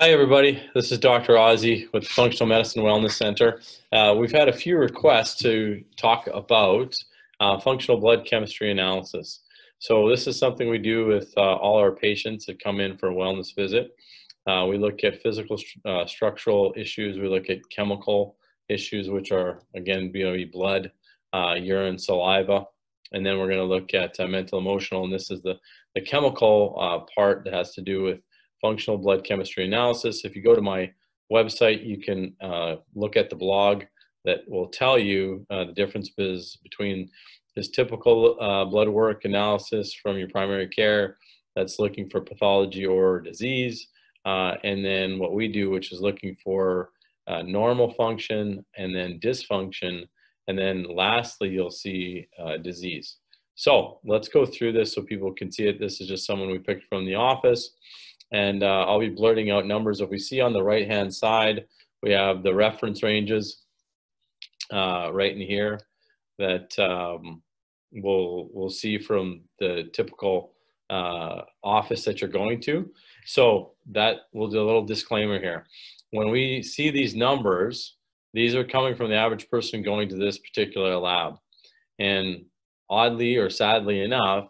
Hi, everybody. This is Dr. Ozzie with Functional Medicine Wellness Center. Uh, we've had a few requests to talk about uh, functional blood chemistry analysis. So this is something we do with uh, all our patients that come in for a wellness visit. Uh, we look at physical uh, structural issues. We look at chemical issues, which are, again, BOE blood, uh, urine, saliva. And then we're going to look at mental emotional. And this is the, the chemical part that has to do with functional blood chemistry analysis. If you go to my website, you can uh, look at the blog that will tell you uh, the differences between this typical uh, blood work analysis from your primary care that's looking for pathology or disease, uh, and then what we do, which is looking for uh, normal function and then dysfunction, and then lastly, you'll see uh, disease. So let's go through this so people can see it. This is just someone we picked from the office and uh, I'll be blurting out numbers. If we see on the right-hand side, we have the reference ranges uh, right in here that um, we'll, we'll see from the typical uh, office that you're going to. So that we'll do a little disclaimer here. When we see these numbers, these are coming from the average person going to this particular lab. And oddly or sadly enough,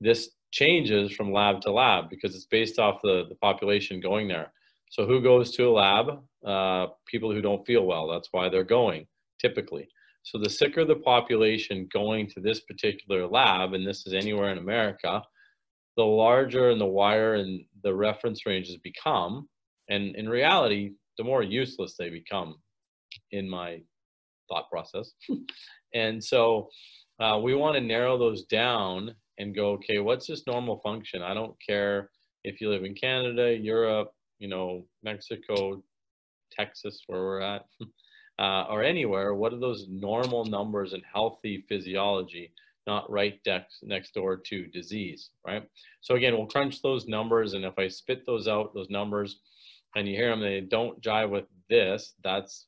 this changes from lab to lab because it's based off the, the population going there. So who goes to a lab? Uh, people who don't feel well. That's why they're going, typically. So the sicker the population going to this particular lab, and this is anywhere in America, the larger and the wider and the reference ranges become. And in reality, the more useless they become in my thought process. and so uh, we want to narrow those down and go, okay, what's this normal function? I don't care if you live in Canada, Europe, you know, Mexico, Texas, where we're at, uh, or anywhere. What are those normal numbers and healthy physiology, not right next, next door to disease, right? So again, we'll crunch those numbers, and if I spit those out, those numbers, and you hear them, they don't jive with this, that's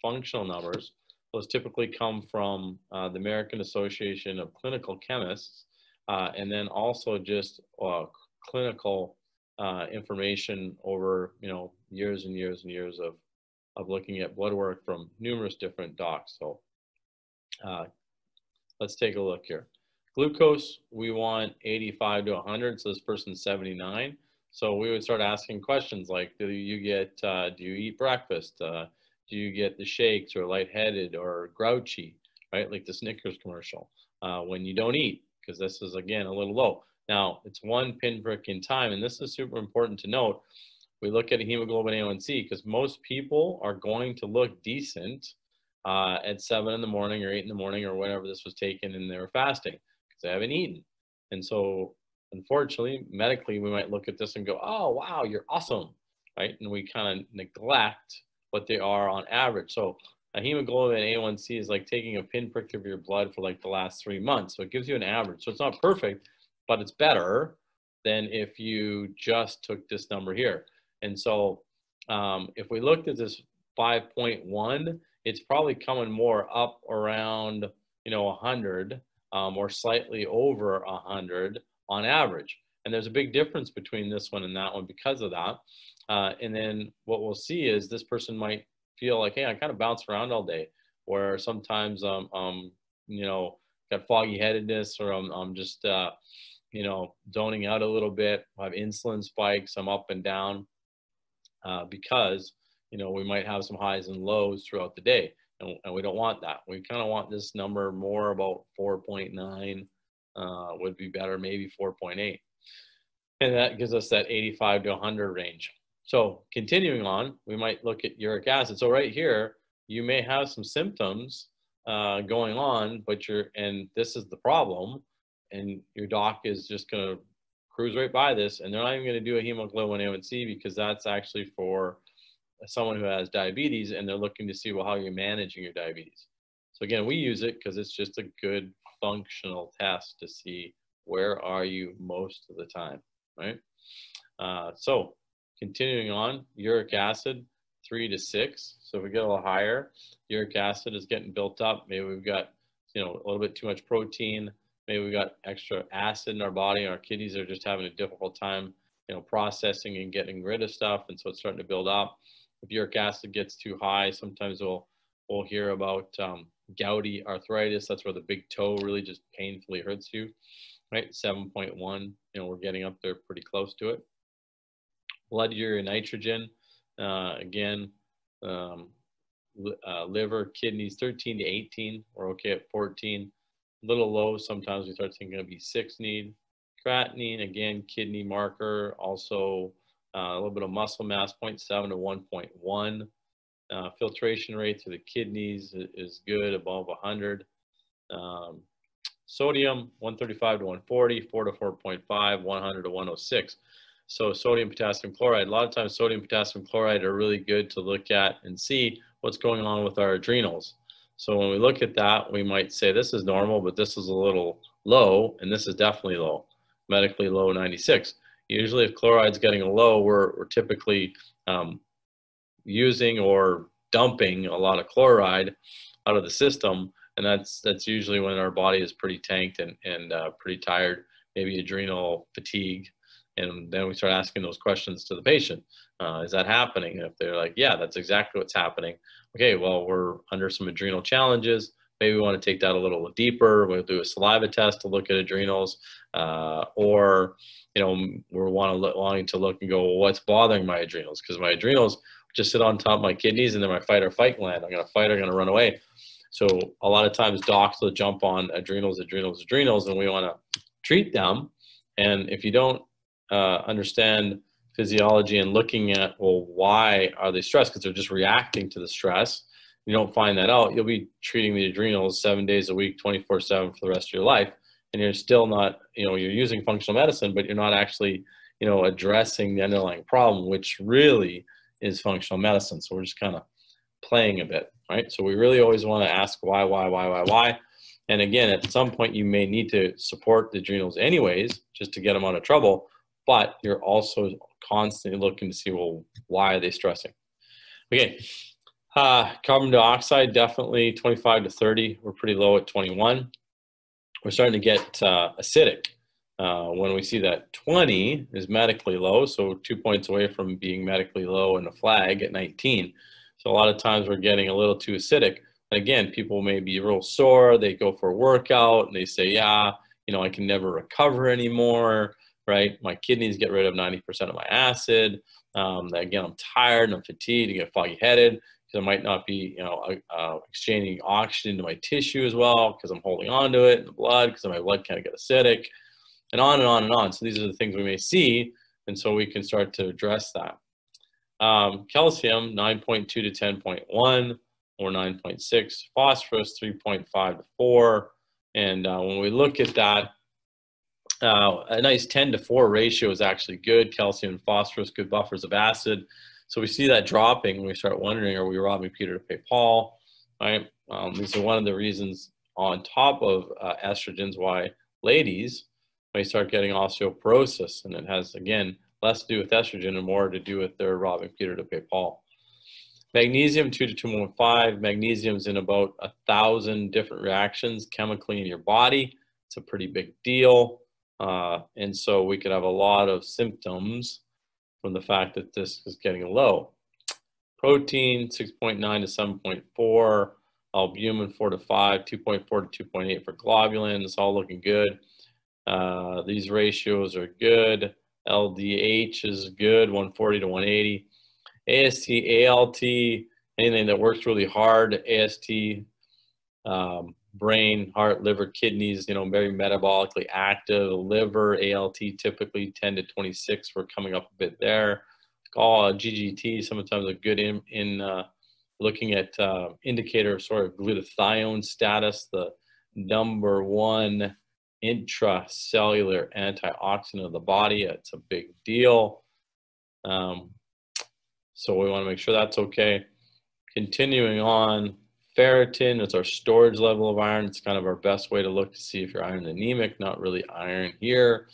functional numbers. Those typically come from uh, the American Association of Clinical Chemists, and then also just uh, clinical uh, information over you know years and years and years of of looking at blood work from numerous different docs. So uh, let's take a look here. Glucose, we want 85 to 100, so this person's 79. So we would start asking questions like, do you get, uh, do you eat breakfast? Uh, do you get the shakes or lightheaded or grouchy, right? Like the Snickers commercial. when you don't eat, because this is again a little low. Now it's one pinprick in time, and this is super important to note. We look at a hemoglobin A1C because most people are going to look decent uh, at seven in the morning or eight in the morning or whenever this was taken and they were fasting because they haven't eaten. And so unfortunately, medically, we might look at this and go, oh, wow, you're awesome, right? And we kind of neglect what they are on average. So a hemoglobin A1C is like taking a pinprick of your blood for like the last three months. So it gives you an average. So it's not perfect, but it's better than if you just took this number here. And so um, if we looked at this 5.1, it's probably coming more up around, you know, 100 um, or slightly over 100 on average. And there's a big difference between this one and that one because of that. Uh, and then what we'll see is this person might feel like, hey, I kind of bounce around all day, where sometimes um, um you know, got foggy headedness or I'm, I'm just, uh, you know, zoning out a little bit. I have insulin spikes. I'm up and down uh, because, you know, we might have some highs and lows throughout the day. And, and we don't want that. We kind of want this number more about 4.9 uh, would be better, maybe 4.8. And that gives us that 85 to 100 range. So continuing on, we might look at uric acid. So right here, you may have some symptoms uh, going on, but you're, and this is the problem, and your doc is just going to cruise right by this, and they're not even going to do a hemoglobin A1C because that's actually for someone who has diabetes, and they're looking to see well how you're managing your diabetes. So again, we use it because it's just a good functional test to see where are you most of the time, right? Uh, so Continuing on, uric acid, three to six. So if we get a little higher, uric acid is getting built up. Maybe we've got, you know, a little bit too much protein. Maybe we've got extra acid in our body. Our kidneys are just having a difficult time you know, processing and getting rid of stuff, and so it's starting to build up. If uric acid gets too high, sometimes we'll we'll hear about um, gouty arthritis. That's where the big toe really just painfully hurts you, right? 7.1, you know, we're getting up there pretty close to it. Blood urea nitrogen, uh, again, um, uh, liver, kidneys, 13 to 18. We're okay at 14. A little low. Sometimes we start thinking of B6 need. Creatinine, again, kidney marker. Also uh, a little bit of muscle mass, 0.7 to 1.1. Uh, filtration rate to the kidneys is good, above 100. Um, sodium, 135 to 140, 4 to 4.5, 100 to 106. So sodium potassium chloride, a lot of times sodium potassium chloride are really good to look at and see what's going on with our adrenals. So when we look at that, we might say this is normal, but this is a little low, and this is definitely low, medically low 96. Usually if chloride's getting low, we're, we're typically um, using or dumping a lot of chloride out of the system, and that's that's usually when our body is pretty tanked and and uh, pretty tired, maybe adrenal fatigue, and then we start asking those questions to the patient. Uh, is that happening? And if they're like, yeah, that's exactly what's happening. Okay, well we're under some adrenal challenges. Maybe we want to take that a little deeper. We'll do a saliva test to look at adrenals, uh, or you know, we're want to look, wanting to look and go, well, what's bothering my adrenals? Because my adrenals just sit on top of my kidneys and then my fight or flight gland. I'm going to fight or going to run away. So a lot of times docs will jump on adrenals, adrenals, adrenals, and we want to treat them. And if you don't uh, understand physiology and looking at, well, why are they stressed? Because they're just reacting to the stress. You don't find that out, you'll be treating the adrenals seven days a week, 24 seven for the rest of your life. And you're still not, you know, you're using functional medicine, but you're not actually, you know, addressing the underlying problem, which really is functional medicine. So we're just kind of playing a bit, right? So we really always want to ask why, why, why, why, why. And again, at some point, you may need to support the adrenals anyways, just to get them out of trouble. But you're also constantly looking to see, well, why are they stressing? Okay, uh, carbon dioxide, definitely 25 to 30. We're pretty low at 21. We're starting to get uh, acidic. Uh, when we see that 20 is medically low, so two points away from being medically low and a flag at 19. So a lot of times we're getting a little too acidic. And again, people may be real sore, they go for a workout and they say, yeah, you know, I can never recover anymore, right? My kidneys get rid of 90% of my acid. Um, again, I'm tired and I'm fatigued and get foggy headed because I might not be, you know, uh, exchanging oxygen to my tissue as well because I'm holding on to it in the blood because my blood can't get acidic and on and on and on. So these are the things we may see, and so we can start to address that. Um, calcium, 9.2 to 10.1 or 9.6. Phosphorus, 3.5 to 4. And uh, when we look at that, uh, a nice 10 to 4 ratio is actually good. Calcium and phosphorus, good buffers of acid. So we see that dropping and we start wondering, are we robbing Peter to pay Paul? Right? Um, these are one of the reasons on top of uh, estrogens why ladies may start getting osteoporosis. And it has, again, less to do with estrogen and more to do with their robbing Peter to pay Paul. Magnesium, 2 to 2.5. Magnesium is in about a thousand different reactions chemically in your body. It's a pretty big deal. Uh, and so we could have a lot of symptoms from the fact that this is getting low. Protein, 6.9 to 7.4. Albumin, 4 to 5. 2.4 to 2.8 for globulin. It's all looking good. Uh, these ratios are good. LDH is good, 140 to 180. AST, ALT, anything that works really hard, AST, um, brain, heart, liver, kidneys, you know, very metabolically active. Liver, ALT, typically 10 to 26. We're coming up a bit there. Call GGT, sometimes a good in, in uh, looking at uh, indicator of sort of glutathione status, the number one intracellular antioxidant of the body. It's a big deal. Um, so we want to make sure that's okay. Continuing on, ferritin is our storage level of iron. It's kind of our best way to look to see if you're iron anemic, not really iron here.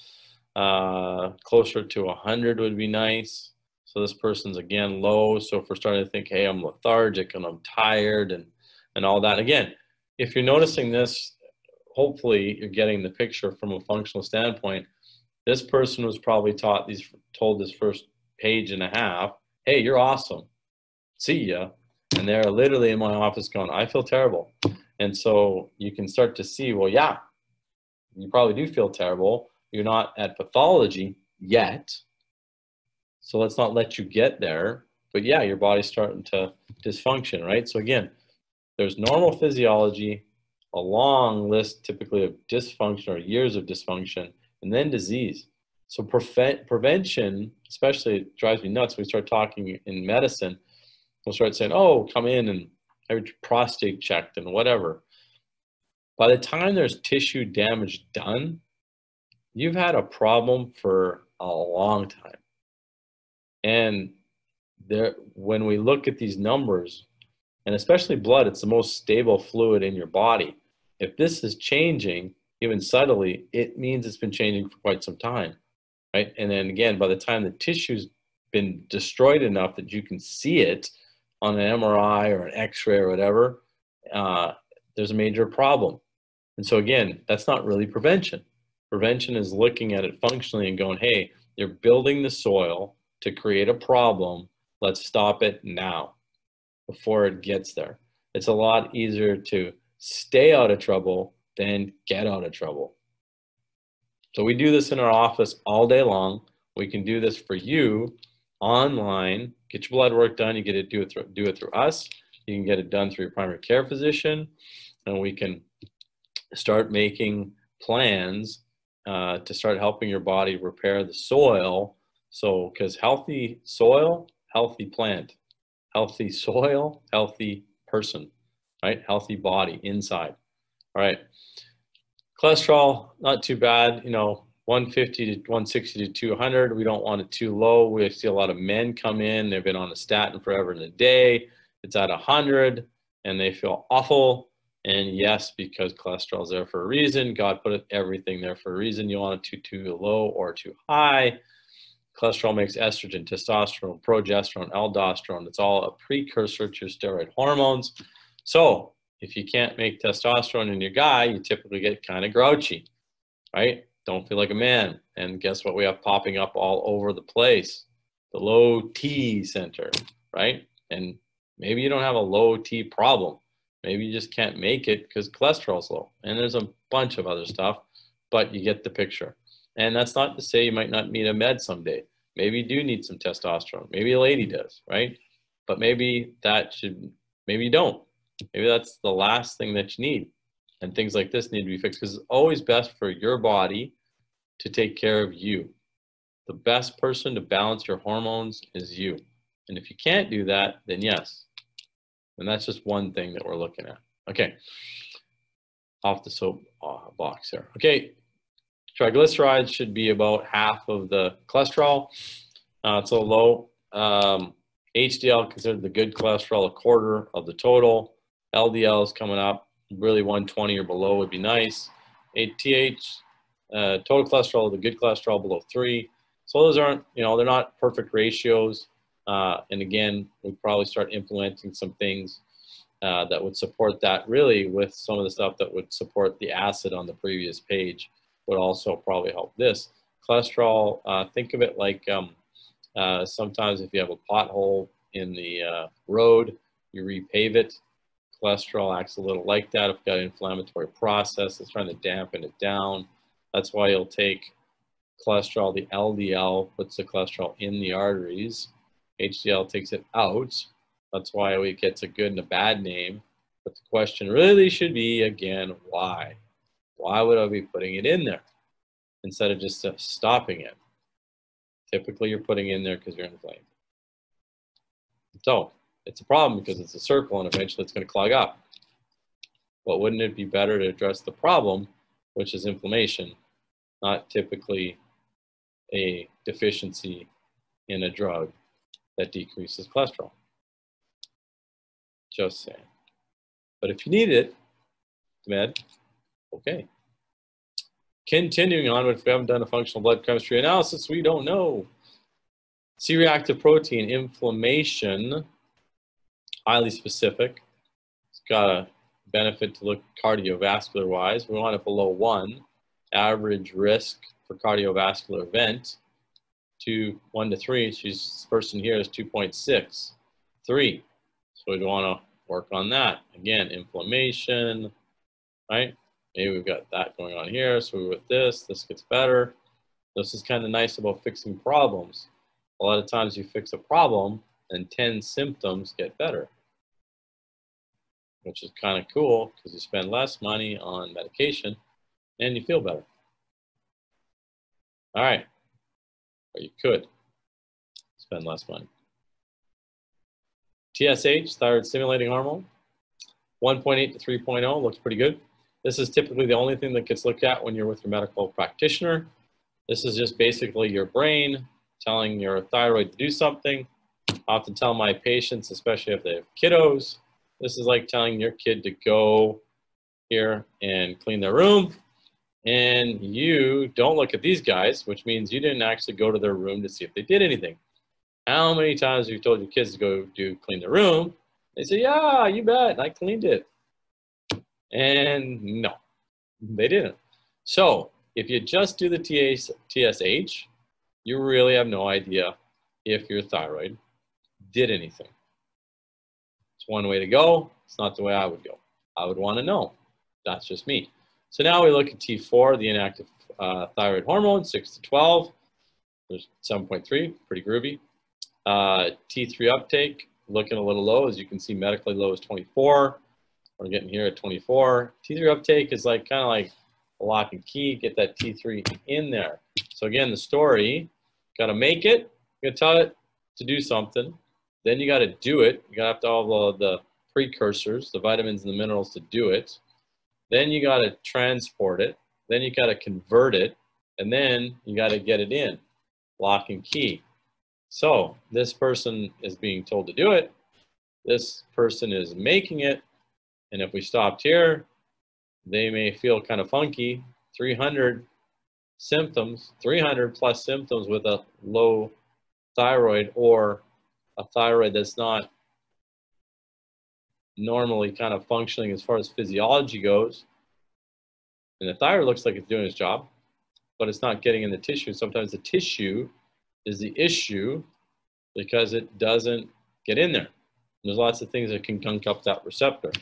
Uh, closer to 100 would be nice. So this person's again low. So if we're starting to think, hey, I'm lethargic and I'm tired and, and all that. Again, if you're noticing this hopefully you're getting the picture from a functional standpoint. This person was probably taught these, told this first page and a half, hey, you're awesome. See ya. They're literally in my office going, I feel terrible. And so you can start to see, well, yeah, you probably do feel terrible. You're not at pathology yet. So let's not let you get there. But yeah, your body's starting to dysfunction, right? So again, there's normal physiology, a long list typically of dysfunction or years of dysfunction, and then disease. So prevent, prevention, especially drives me nuts. When we start talking in medicine. We'll start saying, "Oh, come in and have your prostate checked and whatever." By the time there's tissue damage done, you've had a problem for a long time. And there, when we look at these numbers, and especially blood, it's the most stable fluid in your body. If this is changing, even subtly, it means it's been changing for quite some time, right? And then again, by the time the tissue's been destroyed enough that you can see it on an MRI or an X-ray or whatever, uh, there's a major problem. And so again, that's not really prevention. Prevention is looking at it functionally and going, hey, you're building the soil to create a problem. Let's stop it now before it gets there. It's a lot easier to stay out of trouble than get out of trouble. So we do this in our office all day long. We can do this for you online. Get your blood work done. You get it do it through, do it through us. You can get it done through your primary care physician, and we can start making plans uh, to start helping your body repair the soil. So, because healthy soil, healthy plant, healthy soil, healthy person, right? Healthy body inside. All right. Cholesterol, not too bad. You know, 150 to 160 to 200. We don't want it too low. We see a lot of men come in. They've been on a statin forever and a day. It's at 100 and they feel awful. And yes, because cholesterol is there for a reason. God put everything there for a reason. You want it too, too low or too high. Cholesterol makes estrogen, testosterone, progesterone, aldosterone. It's all a precursor to steroid hormones. So if you can't make testosterone in your guy, you typically get kind of grouchy, right? Don't feel like a man. And guess what we have popping up all over the place? The low T center, right? And maybe you don't have a low T problem. Maybe you just can't make it because cholesterol's low. And there's a bunch of other stuff, but you get the picture. And that's not to say you might not need a med someday. Maybe you do need some testosterone. Maybe a lady does, right? But maybe that should, maybe you don't. Maybe that's the last thing that you need. And things like this need to be fixed because it's always best for your body to take care of you. The best person to balance your hormones is you. And if you can't do that, then yes. And that's just one thing that we're looking at. Okay. Off the soap uh, box there. Okay, Triglycerides should be about half of the cholesterol. Uh, a low. Um, HDL considered the good cholesterol, a quarter of the total. LDL is coming up. Really 120 or below would be nice. ATH, uh, total cholesterol, the good cholesterol below three. So those aren't, you know, they're not perfect ratios. Uh, and again, we'd probably start implementing some things uh, that would support that really with some of the stuff that would support the acid on the previous page would also probably help this. Cholesterol, uh, think of it like um, uh, sometimes if you have a pothole in the uh, road, you repave it. Cholesterol acts a little like that. If you've got an inflammatory process, it's trying to dampen it down. That's why you'll take cholesterol, the LDL puts the cholesterol in the arteries. HDL takes it out. That's why it gets a good and a bad name. But the question really should be, again, why? Why would I be putting it in there instead of just uh, stopping it? Typically, you're putting in there because you're inflamed. So it's a problem because it's a circle and eventually it's going to clog up. But wouldn't it be better to address the problem, which is inflammation, not typically a deficiency in a drug that decreases cholesterol? Just saying. But if you need it, med, Okay. Continuing on, if we haven't done a functional blood chemistry analysis, we don't know. C-reactive protein, inflammation, highly specific. It's got a benefit to look cardiovascular-wise. We want it below one. Average risk for cardiovascular event to one to three. She's this person here is 2.6, three. So we'd want to work on that. Again, inflammation, right? Maybe we've got that going on here. So with this, this gets better. This is kind of nice about fixing problems. A lot of times you fix a problem and 10 symptoms get better, which is kind of cool because you spend less money on medication and you feel better. All right, or you could spend less money. TSH, thyroid stimulating hormone, 1.8 to 3.0 looks pretty good. This is typically the only thing that gets looked at when you're with your medical practitioner. This is just basically your brain telling your thyroid to do something. I often tell my patients, especially if they have kiddos, this is like telling your kid to go here and clean their room. And you don't look at these guys, which means you didn't actually go to their room to see if they did anything. How many times have you told your kids to go do clean the room? They say, yeah, you bet, I cleaned it. And no, they didn't. So if you just do the TSH, you really have no idea if your thyroid did anything. It's one way to go. It's not the way I would go. I would want to know. That's just me. So now we look at T4, the inactive uh, thyroid hormone, 6 to 12. There's 7.3, pretty groovy. Uh, T3 uptake, looking a little low. As you can see, medically low is 24. We're getting here at 24. T3 uptake is like kind of like a lock and key, get that T3 in there. So again, the story, got to make it, you got to tell it to do something. Then you got to do it. You got to have all the, the precursors, the vitamins and the minerals to do it. Then you got to transport it. Then you got to convert it. And then you got to get it in, lock and key. So this person is being told to do it. This person is making it. And if we stopped here, they may feel kind of funky. 300 symptoms, 300 plus symptoms with a low thyroid or a thyroid that's not normally kind of functioning as far as physiology goes. And the thyroid looks like it's doing its job, but it's not getting in the tissue. Sometimes the tissue is the issue because it doesn't get in there. There's lots of things that can gunk up that receptor.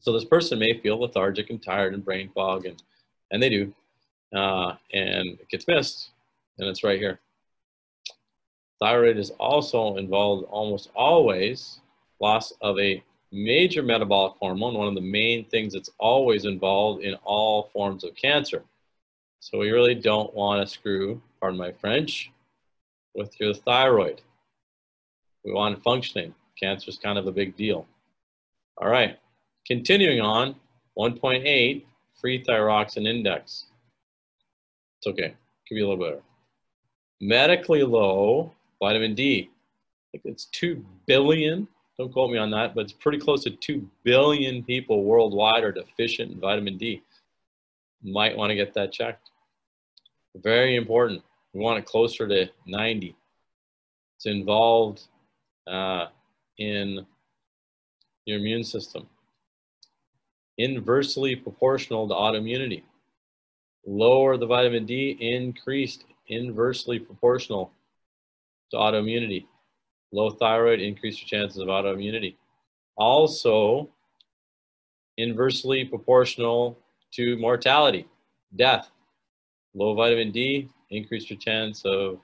So this person may feel lethargic and tired and brain fog, and, and they do, uh, and it gets missed, and it's right here. Thyroid is also involved almost always loss of a major metabolic hormone, one of the main things that's always involved in all forms of cancer. So we really don't want to screw, pardon my French, with your thyroid. We want functioning. Cancer is kind of a big deal. All right, continuing on, 1.8, free thyroxine index. It's okay, could be a little better. Medically low vitamin D. It's 2 billion, don't quote me on that, but it's pretty close to 2 billion people worldwide are deficient in vitamin D. Might want to get that checked. Very important. We want it closer to 90. It's involved uh, in your immune system. Inversely proportional to autoimmunity. Lower the vitamin D, increased inversely proportional to autoimmunity. Low thyroid, increase your chances of autoimmunity. Also, inversely proportional to mortality, death. Low vitamin D, increase your chance of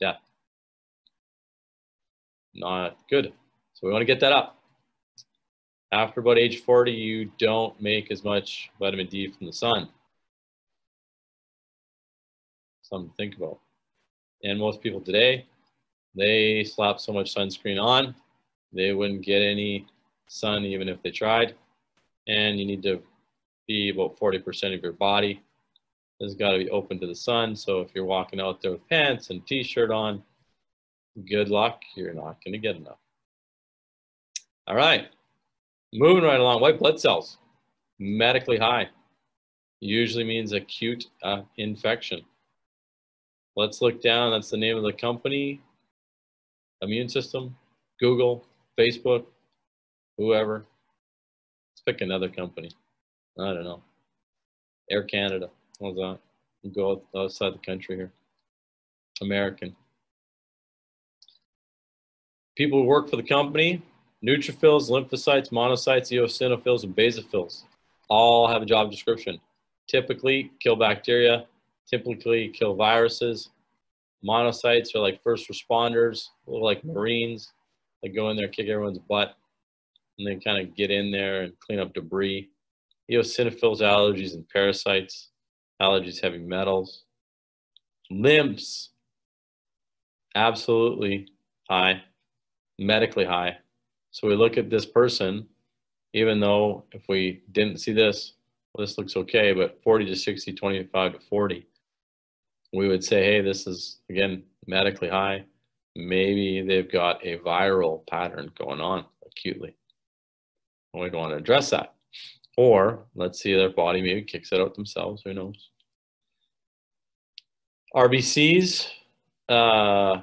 death. Not good. So we want to get that up. After about age 40, you don't make as much vitamin D from the sun. Something to think about. And most people today, they slap so much sunscreen on, they wouldn't get any sun even if they tried. And you need to be about 40% of your body has got to be open to the sun. So if you're walking out there with pants and t-shirt on, good luck. You're not going to get enough. All right. Moving right along. White blood cells, medically high. Usually means acute uh, infection. Let's look down. That's the name of the company. Immune system, Google, Facebook, whoever. Let's pick another company. I don't know. Air Canada. How's that? Go outside the country here. American. People who work for the company, neutrophils, lymphocytes, monocytes, eosinophils, and basophils all have a job description. Typically, kill bacteria, typically kill viruses. Monocytes are like first responders, like Marines. They go in there, kick everyone's butt, and then kind of get in there and clean up debris. Eosinophils, allergies, and parasites. Allergies, heavy metals. Lymphs, absolutely high, medically high. So we look at this person, even though if we didn't see this, well, this looks okay, but 40 to 60, 25 to 40, we would say, hey, this is, again, medically high. Maybe they've got a viral pattern going on acutely. And we'd want to address that. Or let's see their body maybe kicks it out themselves, who knows. RBCs, uh,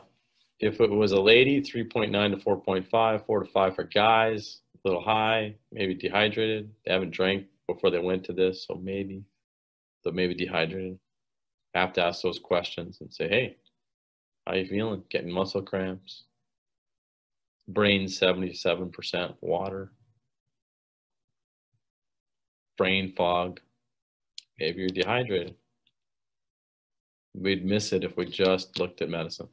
if it was a lady, 3.9 to 4.5, 4 to 5 for guys, a little high, maybe dehydrated. They haven't drank before they went to this, so maybe, so maybe dehydrated. Have to ask those questions and say, hey, how you feeling? Getting muscle cramps? Brain 77% water. Brain fog. Maybe you're dehydrated. We'd miss it if we just looked at medicine.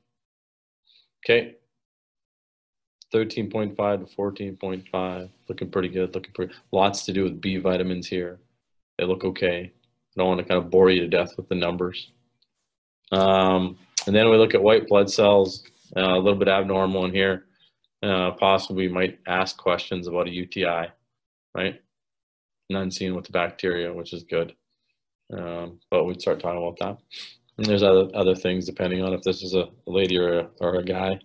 Okay. 13.5 to 14.5, looking pretty good, looking pretty, lots to do with B vitamins here. They look okay. I don't want to kind of bore you to death with the numbers. Um, and then we look at white blood cells, uh, a little bit abnormal in here. Uh, possibly might ask questions about a UTI, right? None seen with the bacteria, which is good. Um, but we'd start talking about that. And there's other other things depending on if this is a lady or a, or a guy.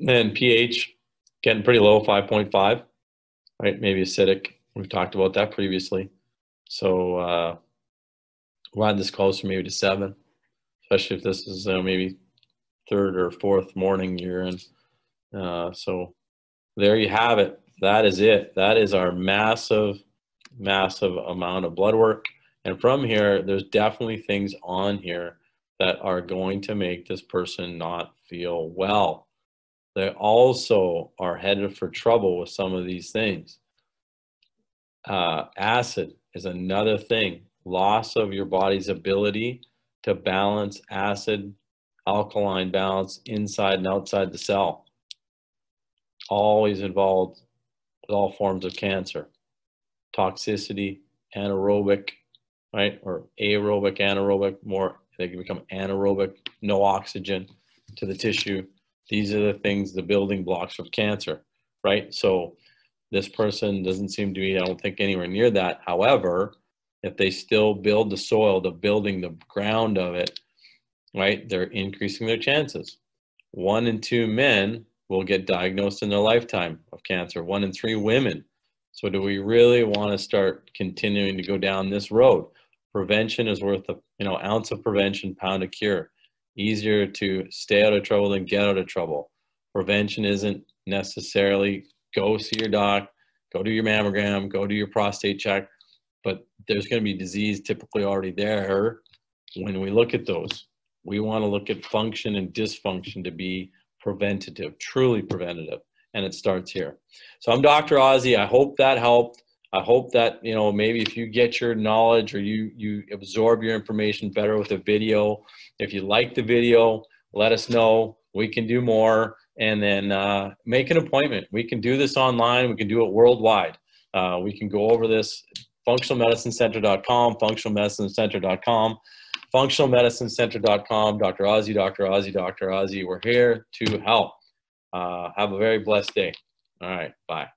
Then pH getting pretty low, 5.5, right? Maybe acidic. We've talked about that previously. So uh, add this closer maybe to seven, especially if this is uh, maybe third or fourth morning urine. Uh, so there you have it. That is it. That is our massive, massive amount of blood work. And from here, there's definitely things on here that are going to make this person not feel well. They also are headed for trouble with some of these things. Uh, acid is another thing. Loss of your body's ability to balance acid alkaline balance inside and outside the cell. Always involved with all forms of cancer. Toxicity, anaerobic, right? Or aerobic, anaerobic, more, they can become anaerobic, no oxygen to the tissue. These are the things, the building blocks of cancer, right? So this person doesn't seem to be, I don't think, anywhere near that. However, if they still build the soil, the building the ground of it, right, they're increasing their chances. One in two men will get diagnosed in their lifetime of cancer, one in three women. So, do we really want to start continuing to go down this road? Prevention is worth a you know ounce of prevention, pound of cure. Easier to stay out of trouble than get out of trouble. Prevention isn't necessarily go see your doc, go do your mammogram, go do your prostate check, but there's going to be disease typically already there when we look at those. We want to look at function and dysfunction to be preventative, truly preventative, and it starts here. So I'm Dr. Ozzie. I hope that helped. I hope that you know maybe if you get your knowledge or you you absorb your information better with a video. If you like the video, let us know. We can do more, and then uh, make an appointment. We can do this online. We can do it worldwide. Uh, we can go over this. FunctionalMedicineCenter.com, FunctionalMedicineCenter.com functionalmedicinecenter.com, Dr. Ozzie, Dr. Ozzie, Dr. Ozzie. We're here to help. Uh, have a very blessed day. All right, bye.